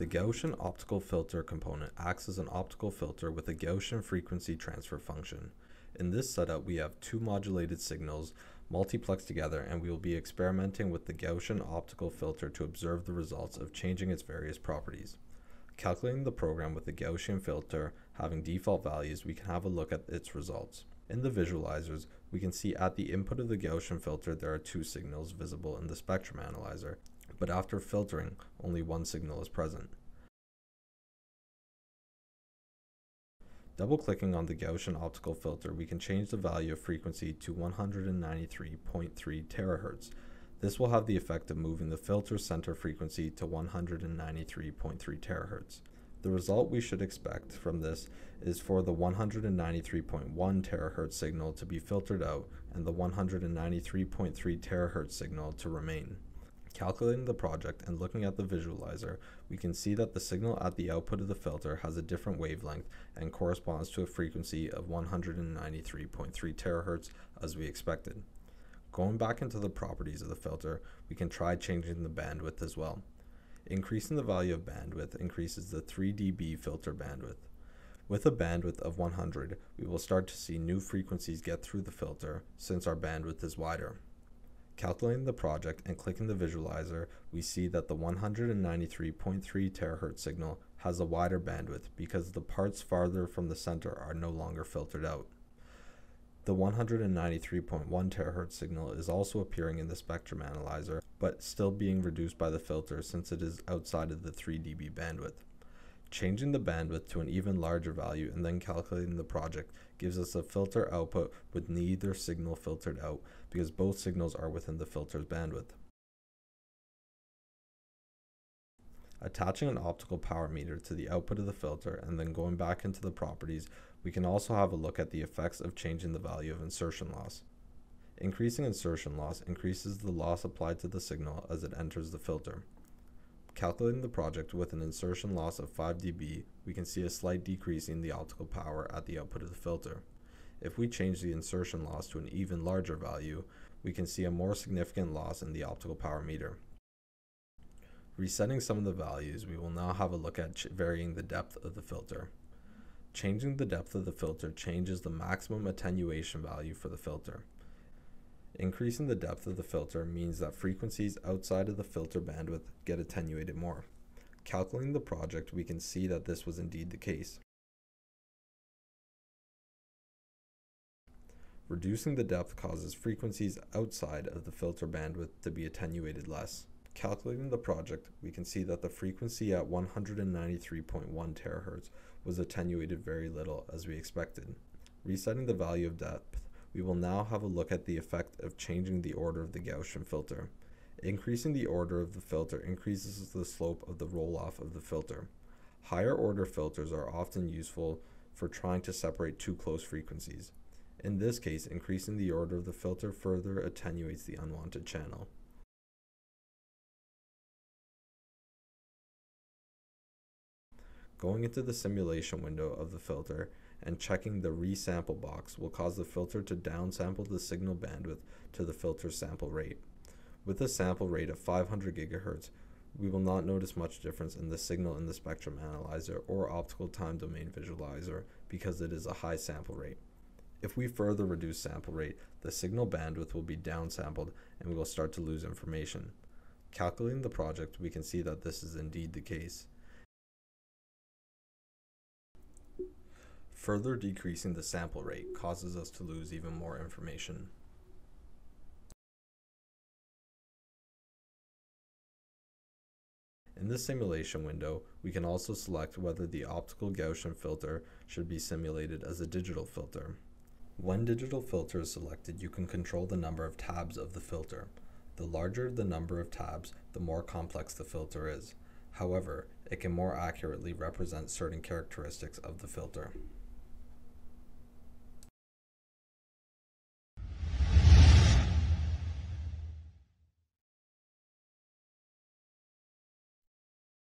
The Gaussian optical filter component acts as an optical filter with a Gaussian frequency transfer function. In this setup, we have two modulated signals multiplexed together and we will be experimenting with the Gaussian optical filter to observe the results of changing its various properties. Calculating the program with the Gaussian filter having default values, we can have a look at its results. In the visualizers, we can see at the input of the Gaussian filter there are two signals visible in the spectrum analyzer, but after filtering, only one signal is present. Double-clicking on the Gaussian optical filter, we can change the value of frequency to 193.3 terahertz. This will have the effect of moving the filter center frequency to 193.3 terahertz. The result we should expect from this is for the 193.1 terahertz signal to be filtered out and the 193.3 terahertz signal to remain. Calculating the project and looking at the visualizer, we can see that the signal at the output of the filter has a different wavelength and corresponds to a frequency of 193.3 terahertz as we expected. Going back into the properties of the filter, we can try changing the bandwidth as well. Increasing the value of bandwidth increases the 3 dB filter bandwidth. With a bandwidth of 100, we will start to see new frequencies get through the filter since our bandwidth is wider. Calculating the project and clicking the visualizer, we see that the 193.3 terahertz signal has a wider bandwidth because the parts farther from the center are no longer filtered out. The 193.1 terahertz signal is also appearing in the spectrum analyzer, but still being reduced by the filter since it is outside of the 3 dB bandwidth. Changing the bandwidth to an even larger value and then calculating the project gives us a filter output with neither signal filtered out because both signals are within the filter's bandwidth. Attaching an optical power meter to the output of the filter and then going back into the properties, we can also have a look at the effects of changing the value of insertion loss. Increasing insertion loss increases the loss applied to the signal as it enters the filter. Calculating the project with an insertion loss of 5 dB, we can see a slight decrease in the optical power at the output of the filter. If we change the insertion loss to an even larger value, we can see a more significant loss in the optical power meter. Resetting some of the values, we will now have a look at varying the depth of the filter. Changing the depth of the filter changes the maximum attenuation value for the filter. Increasing the depth of the filter means that frequencies outside of the filter bandwidth get attenuated more. Calculating the project, we can see that this was indeed the case. Reducing the depth causes frequencies outside of the filter bandwidth to be attenuated less. Calculating the project, we can see that the frequency at 193.1 terahertz was attenuated very little as we expected. Resetting the value of depth, we will now have a look at the effect of changing the order of the Gaussian filter. Increasing the order of the filter increases the slope of the roll-off of the filter. Higher order filters are often useful for trying to separate two close frequencies. In this case, increasing the order of the filter further attenuates the unwanted channel. Going into the simulation window of the filter and checking the resample box will cause the filter to downsample the signal bandwidth to the filter sample rate. With a sample rate of 500 GHz, we will not notice much difference in the signal in the spectrum analyzer or optical time domain visualizer because it is a high sample rate. If we further reduce sample rate, the signal bandwidth will be downsampled and we will start to lose information. Calculating the project, we can see that this is indeed the case. Further decreasing the sample rate causes us to lose even more information. In the simulation window, we can also select whether the optical Gaussian filter should be simulated as a digital filter. When digital filter is selected, you can control the number of taps of the filter. The larger the number of taps, the more complex the filter is. However, it can more accurately represent certain characteristics of the filter.